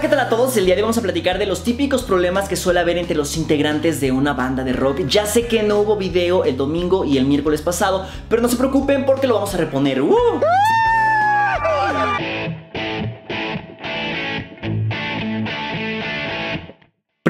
¿qué tal a todos? El día de hoy vamos a platicar de los típicos problemas que suele haber entre los integrantes de una banda de rock. Ya sé que no hubo video el domingo y el miércoles pasado, pero no se preocupen porque lo vamos a reponer. ¡Uh!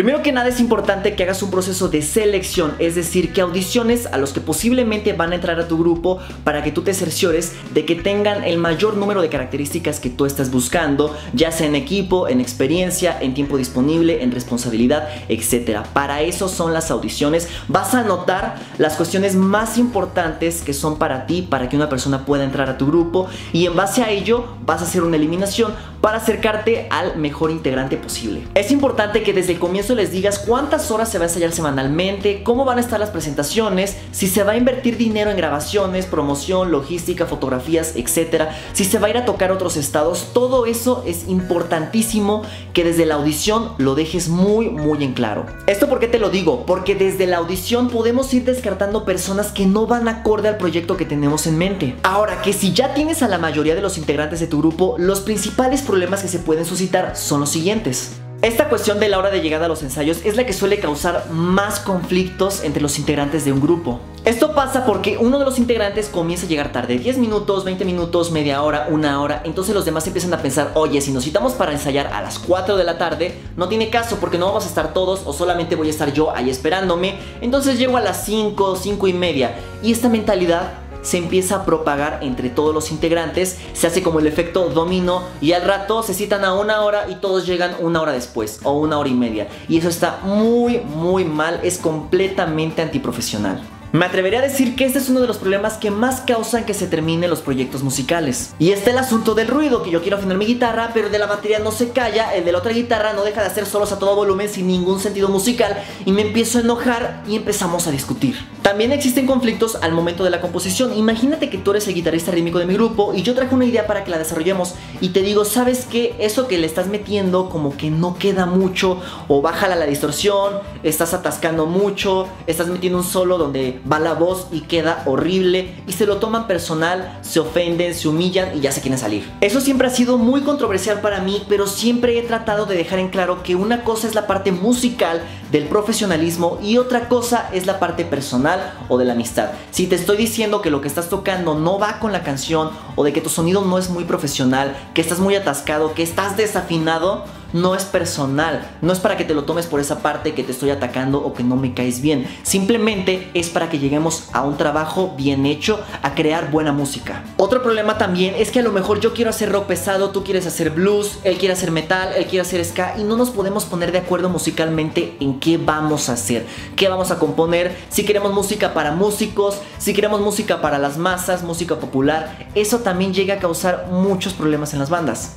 Primero que nada es importante que hagas un proceso de selección, es decir, que audiciones a los que posiblemente van a entrar a tu grupo para que tú te cerciores de que tengan el mayor número de características que tú estás buscando, ya sea en equipo, en experiencia, en tiempo disponible, en responsabilidad, etc. Para eso son las audiciones. Vas a anotar las cuestiones más importantes que son para ti, para que una persona pueda entrar a tu grupo y en base a ello vas a hacer una eliminación para acercarte al mejor integrante posible. Es importante que desde el comienzo les digas cuántas horas se va a ensayar semanalmente, cómo van a estar las presentaciones, si se va a invertir dinero en grabaciones, promoción, logística, fotografías, etcétera, si se va a ir a tocar otros estados, todo eso es importantísimo que desde la audición lo dejes muy muy en claro. ¿Esto por qué te lo digo? Porque desde la audición podemos ir descartando personas que no van acorde al proyecto que tenemos en mente. Ahora que si ya tienes a la mayoría de los integrantes de tu grupo, los principales problemas que se pueden suscitar son los siguientes. Esta cuestión de la hora de llegada a los ensayos es la que suele causar más conflictos entre los integrantes de un grupo. Esto pasa porque uno de los integrantes comienza a llegar tarde, 10 minutos, 20 minutos, media hora, una hora, entonces los demás empiezan a pensar, oye, si nos citamos para ensayar a las 4 de la tarde, no tiene caso porque no vamos a estar todos o solamente voy a estar yo ahí esperándome, entonces llego a las 5, 5 y media. Y esta mentalidad se empieza a propagar entre todos los integrantes, se hace como el efecto domino y al rato se citan a una hora y todos llegan una hora después o una hora y media. Y eso está muy muy mal, es completamente antiprofesional. Me atrevería a decir que este es uno de los problemas que más causan que se terminen los proyectos musicales. Y está el asunto del ruido, que yo quiero afinar mi guitarra, pero el de la batería no se calla, el de la otra guitarra no deja de hacer solos a todo volumen sin ningún sentido musical y me empiezo a enojar y empezamos a discutir. También existen conflictos al momento de la composición. Imagínate que tú eres el guitarrista rítmico de mi grupo y yo traje una idea para que la desarrollemos y te digo, ¿sabes qué? Eso que le estás metiendo como que no queda mucho o bájala la distorsión, estás atascando mucho, estás metiendo un solo donde va la voz y queda horrible y se lo toman personal, se ofenden, se humillan y ya se quieren salir. Eso siempre ha sido muy controversial para mí, pero siempre he tratado de dejar en claro que una cosa es la parte musical del profesionalismo y otra cosa es la parte personal o de la amistad. Si te estoy diciendo que lo que estás tocando no va con la canción o de que tu sonido no es muy profesional, que estás muy atascado, que estás desafinado, no es personal, no es para que te lo tomes por esa parte que te estoy atacando o que no me caes bien, simplemente es para que lleguemos a un trabajo bien hecho, a crear buena música. Otro problema también es que a lo mejor yo quiero hacer rock pesado, tú quieres hacer blues, él quiere hacer metal, él quiere hacer ska y no nos podemos poner de acuerdo musicalmente en qué vamos a hacer, qué vamos a componer, si queremos música para músicos, si queremos música para las masas, música popular, eso también llega a causar muchos problemas en las bandas.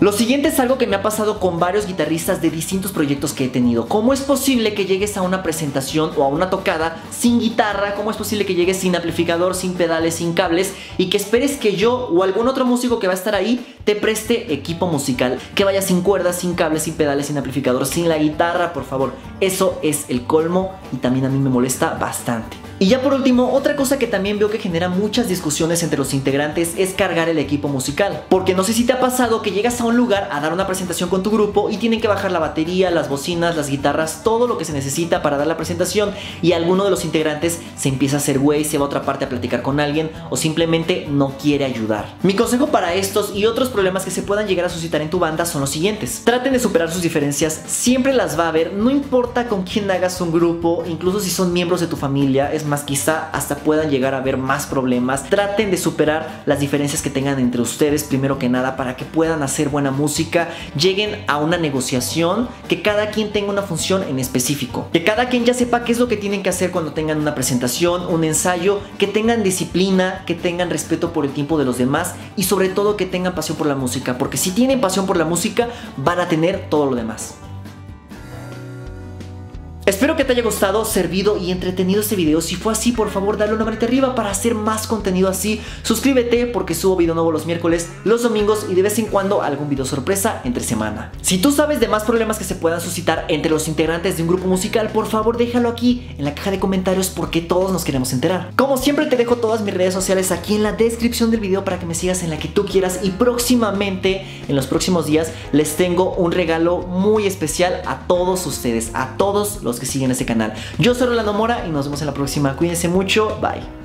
Lo siguiente es algo que me ha pasado con varios guitarristas de distintos proyectos que he tenido. ¿Cómo es posible que llegues a una presentación o a una tocada sin guitarra? ¿Cómo es posible que llegues sin amplificador, sin pedales, sin cables y que esperes que yo o algún otro músico que va a estar ahí te preste equipo musical? Que vaya sin cuerdas, sin cables, sin pedales, sin amplificador, sin la guitarra, por favor. Eso es el colmo y también a mí me molesta bastante. Y ya por último, otra cosa que también veo que genera muchas discusiones entre los integrantes es cargar el equipo musical. Porque no sé si te ha pasado que llegas a un lugar a dar una presentación con tu grupo y tienen que bajar la batería, las bocinas, las guitarras, todo lo que se necesita para dar la presentación y alguno de los integrantes se empieza a hacer güey, se va a otra parte a platicar con alguien o simplemente no quiere ayudar. Mi consejo para estos y otros problemas que se puedan llegar a suscitar en tu banda son los siguientes. Traten de superar sus diferencias, siempre las va a haber, no importa con quién hagas un grupo, incluso si son miembros de tu familia, es más, quizá hasta puedan llegar a haber más problemas. Traten de superar las diferencias que tengan entre ustedes primero que nada para que puedan hacer buena música, lleguen a una negociación, que cada quien tenga una función en específico, que cada quien ya sepa qué es lo que tienen que hacer cuando tengan una presentación, un ensayo, que tengan disciplina, que tengan respeto por el tiempo de los demás y sobre todo que tengan pasión por la música, porque si tienen pasión por la música van a tener todo lo demás. Espero que te haya gustado, servido y entretenido este video. Si fue así, por favor, dale una manita arriba para hacer más contenido así. Suscríbete porque subo video nuevo los miércoles, los domingos y de vez en cuando algún video sorpresa entre semana. Si tú sabes de más problemas que se puedan suscitar entre los integrantes de un grupo musical, por favor déjalo aquí en la caja de comentarios porque todos nos queremos enterar. Como siempre te dejo todas mis redes sociales aquí en la descripción del video para que me sigas en la que tú quieras y próximamente, en los próximos días, les tengo un regalo muy especial a todos ustedes, a todos que siguen este canal. Yo soy Rolando Mora y nos vemos en la próxima. Cuídense mucho. Bye.